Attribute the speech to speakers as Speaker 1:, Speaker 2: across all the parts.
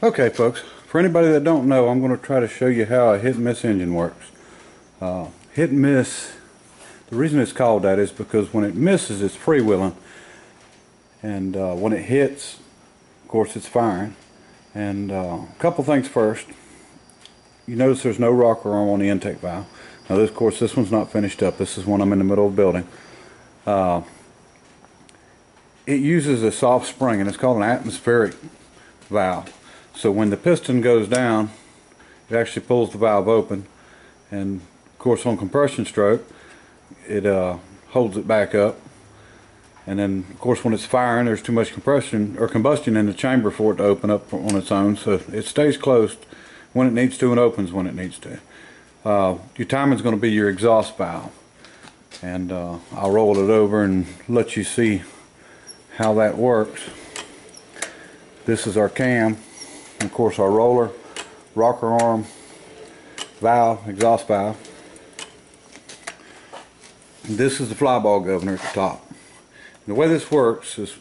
Speaker 1: Okay folks, for anybody that don't know, I'm going to try to show you how a hit and miss engine works. Uh, hit and miss, the reason it's called that is because when it misses it's freewheeling and uh, when it hits, of course it's firing. And uh, a couple things first, you notice there's no rocker arm on the intake valve. Now this, of course this one's not finished up, this is one I'm in the middle of building. Uh, it uses a soft spring and it's called an atmospheric valve so when the piston goes down, it actually pulls the valve open. And of course on compression stroke, it uh, holds it back up. And then of course when it's firing, there's too much compression or combustion in the chamber for it to open up on its own. So it stays closed when it needs to and opens when it needs to. Uh, your is going to be your exhaust valve. And uh, I'll roll it over and let you see how that works. This is our cam of course our roller, rocker arm, valve, exhaust valve. This is the flyball governor at the top. And the way this works is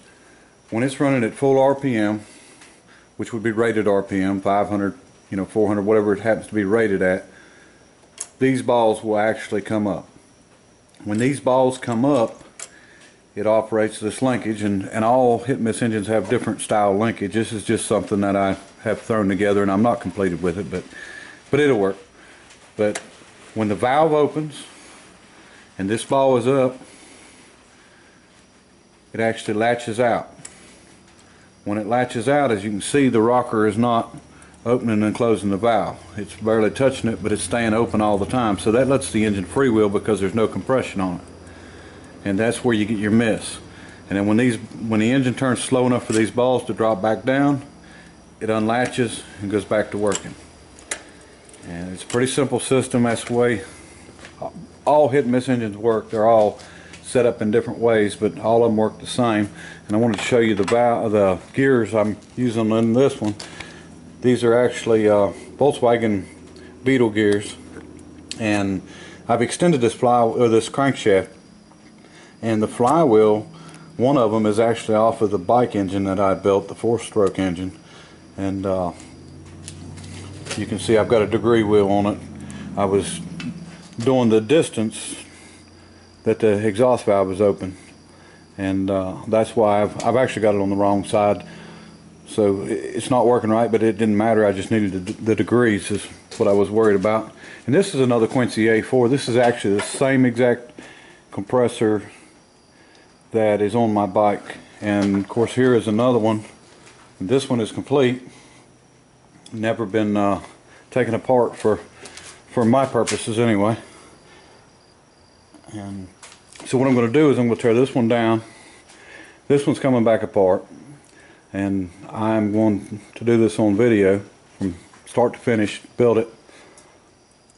Speaker 1: when it's running at full RPM, which would be rated RPM, 500, you know, 400, whatever it happens to be rated at, these balls will actually come up. When these balls come up, it operates this linkage and, and all hit miss engines have different style linkage. This is just something that I have thrown together and I'm not completed with it but but it'll work. But when the valve opens and this ball is up it actually latches out. When it latches out as you can see the rocker is not opening and closing the valve. It's barely touching it but it's staying open all the time so that lets the engine freewheel because there's no compression on it and that's where you get your miss. And then when these, when the engine turns slow enough for these balls to drop back down, it unlatches and goes back to working. And it's a pretty simple system. That's the way all hit and miss engines work. They're all set up in different ways, but all of them work the same. And I wanted to show you the the gears I'm using in this one. These are actually uh, Volkswagen Beetle gears, and I've extended this fly or this crankshaft and the flywheel one of them is actually off of the bike engine that I built the four stroke engine and uh, you can see I've got a degree wheel on it. I was doing the distance that the exhaust valve is open. And uh, that's why I've, I've actually got it on the wrong side. So it's not working right but it didn't matter. I just needed the, the degrees is what I was worried about. And this is another Quincy A4 this is actually the same exact compressor that is on my bike. And of course here is another one this one is complete. Never been uh, taken apart for for my purposes anyway. And so what I'm going to do is I'm going to tear this one down. This one's coming back apart. And I'm going to do this on video from start to finish build it.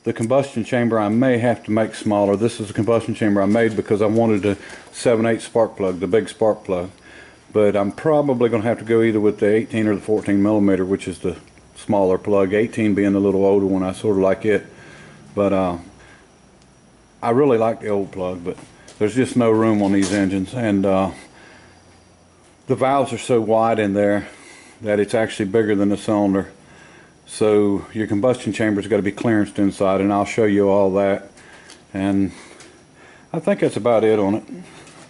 Speaker 1: The combustion chamber I may have to make smaller. This is a combustion chamber I made because I wanted a 7/8 spark plug, the big spark plug. But I'm probably going to have to go either with the 18 or the 14 millimeter, which is the smaller plug. 18 being the little older one, I sort of like it. But uh, I really like the old plug, but there's just no room on these engines. And uh, the valves are so wide in there that it's actually bigger than the cylinder so your combustion chamber's got to be clearanced inside and I'll show you all that and I think that's about it on it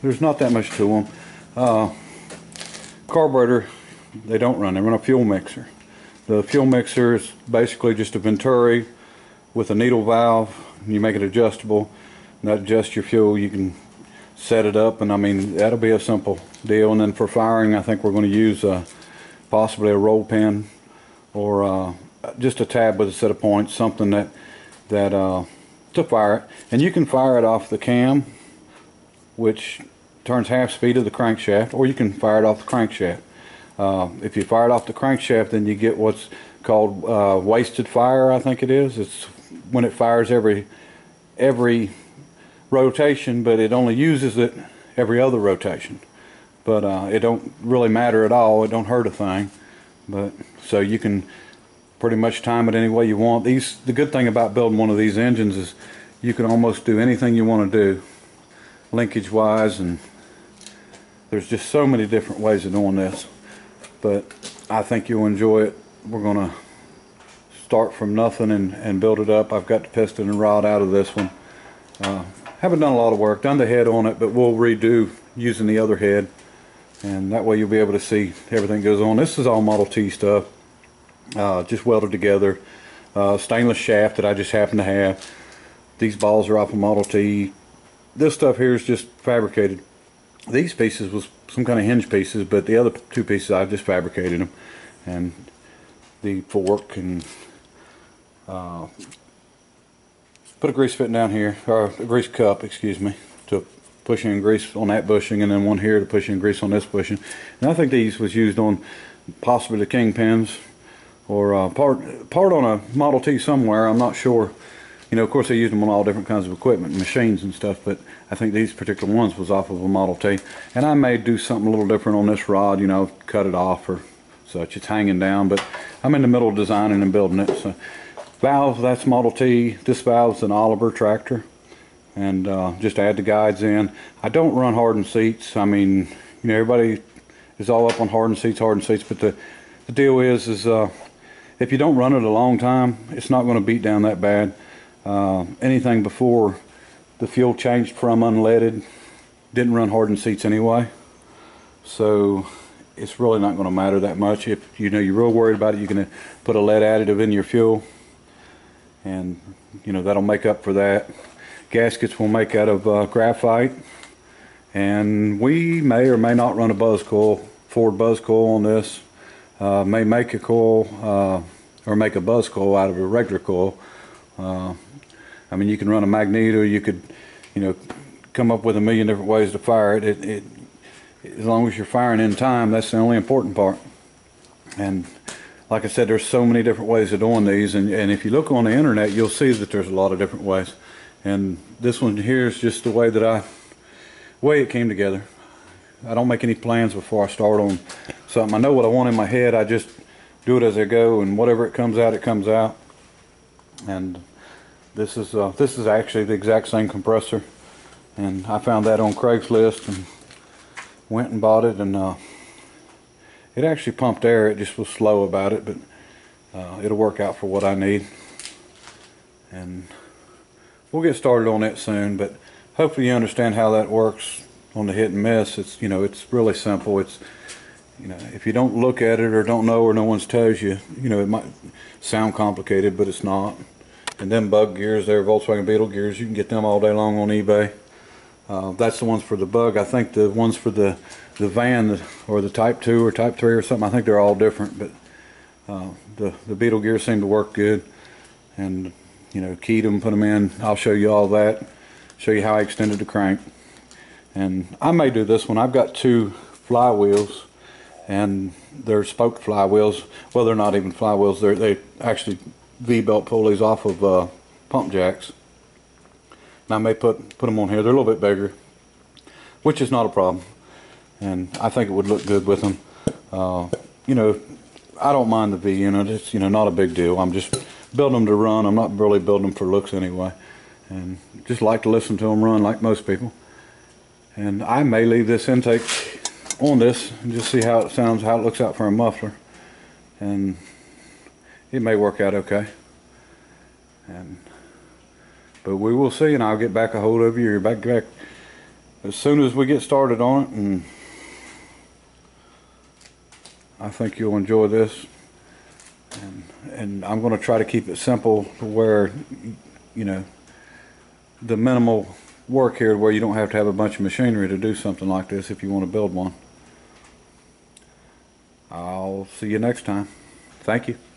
Speaker 1: there's not that much to them uh, carburetor they don't run they run a fuel mixer the fuel mixer is basically just a venturi with a needle valve you make it adjustable not just your fuel you can set it up and I mean that'll be a simple deal and then for firing I think we're going to use uh, possibly a roll pin or uh, just a tab with a set of points, something that that uh, to fire it. And you can fire it off the cam, which turns half speed of the crankshaft, or you can fire it off the crankshaft. Uh, if you fire it off the crankshaft, then you get what's called uh, wasted fire, I think it is. It's when it fires every every rotation, but it only uses it every other rotation. But uh, it don't really matter at all. It don't hurt a thing. But so you can pretty much time it any way you want. These the good thing about building one of these engines is you can almost do anything you want to do linkage wise and there's just so many different ways of doing this but I think you'll enjoy it we're gonna start from nothing and, and build it up. I've got the piston and rod out of this one. Uh, haven't done a lot of work, done the head on it, but we'll redo using the other head. And that way you'll be able to see everything goes on. This is all Model T stuff, uh, just welded together. Uh, stainless shaft that I just happen to have. These balls are off a Model T. This stuff here is just fabricated. These pieces was some kind of hinge pieces, but the other two pieces I've just fabricated them. And the fork and uh, put a grease fit down here, or a grease cup, excuse me, to push in grease on that bushing, and then one here to push in grease on this bushing. And I think these was used on possibly the kingpins, or uh, part part on a Model T somewhere. I'm not sure. You know, of course, they used them on all different kinds of equipment, machines and stuff, but I think these particular ones was off of a Model T. And I may do something a little different on this rod, you know, cut it off or such. It's hanging down, but I'm in the middle of designing and building it. So valve, that's Model T. This valve's an Oliver tractor. And uh, just add the guides in. I don't run hardened seats. I mean, you know, everybody is all up on hardened seats, hardened seats, but the, the deal is, is uh, if you don't run it a long time, it's not going to beat down that bad. Uh, anything before the fuel changed from unleaded didn't run hardened seats anyway. So it's really not going to matter that much. If you know you're real worried about it, you can put a lead additive in your fuel and you know that'll make up for that. Gaskets will make out of uh, graphite and we may or may not run a buzz coil, Ford buzz coil on this. Uh, may make a coil uh, or make a buzz coil out of a regular coil. I mean you can run a magnet or you could you know come up with a million different ways to fire it. It, it as long as you're firing in time, that's the only important part. And like I said, there's so many different ways of doing these, and, and if you look on the internet, you'll see that there's a lot of different ways. And this one here is just the way that I, way it came together. I don't make any plans before I start on something. I know what I want in my head. I just do it as I go, and whatever it comes out, it comes out. And this is uh, this is actually the exact same compressor, and I found that on Craigslist and went and bought it. And uh, it actually pumped air. It just was slow about it but uh, it'll work out for what I need. And we'll get started on that soon but hopefully you understand how that works on the hit and miss. It's you know it's really simple. It's you know if you don't look at it or don't know or no one's tells you you know it might sound complicated but it's not and then bug gears they're Volkswagen Beetle gears you can get them all day long on eBay uh, that's the ones for the bug. I think the ones for the the van or the Type 2 or Type 3 or something, I think they're all different. But uh, the the Beetle gear seem to work good, and you know, keyed them, put them in. I'll show you all that. Show you how I extended the crank. And I may do this one. I've got two flywheels, and they're spoke flywheels. Well, they're not even flywheels. They're they actually V-belt pulleys off of uh, pump jacks and I may put, put them on here. They're a little bit bigger, which is not a problem. And I think it would look good with them. Uh, you know, I don't mind the V unit. It's, you know, not a big deal. I'm just building them to run. I'm not really building them for looks anyway. And just like to listen to them run like most people. And I may leave this intake on this and just see how it sounds, how it looks out for a muffler. And it may work out okay. And but we will see, and I'll get back a hold of you. Back back as soon as we get started on it, and I think you'll enjoy this. And, and I'm going to try to keep it simple where, you know, the minimal work here where you don't have to have a bunch of machinery to do something like this if you want to build one. I'll see you next time. Thank you.